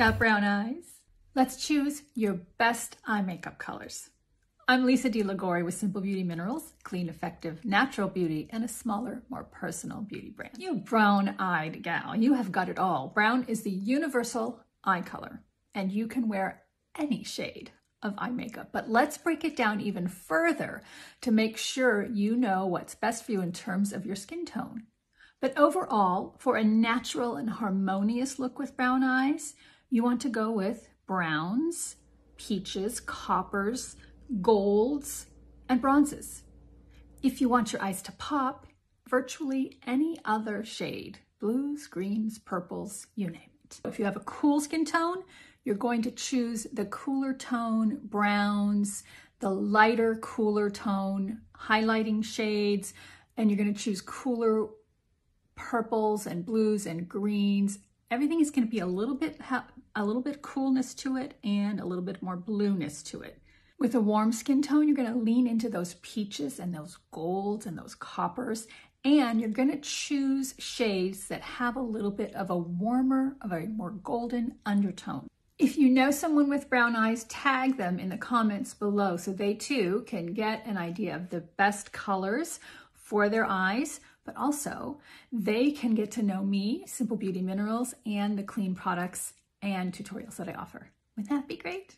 Got brown eyes? Let's choose your best eye makeup colors. I'm Lisa D Liguori with Simple Beauty Minerals, clean, effective, natural beauty, and a smaller, more personal beauty brand. You brown-eyed gal, you have got it all. Brown is the universal eye color, and you can wear any shade of eye makeup. But let's break it down even further to make sure you know what's best for you in terms of your skin tone. But overall, for a natural and harmonious look with brown eyes, you want to go with browns, peaches, coppers, golds, and bronzes. If you want your eyes to pop, virtually any other shade, blues, greens, purples, you name it. If you have a cool skin tone, you're going to choose the cooler tone browns, the lighter, cooler tone highlighting shades, and you're going to choose cooler purples and blues and greens. Everything is going to be a little bit a little bit coolness to it and a little bit more blueness to it. With a warm skin tone, you're going to lean into those peaches and those golds and those coppers, and you're going to choose shades that have a little bit of a warmer, of a more golden undertone. If you know someone with brown eyes, tag them in the comments below so they too can get an idea of the best colors for their eyes, but also they can get to know me, Simple Beauty Minerals, and the clean products and tutorials that I offer. Wouldn't that be great?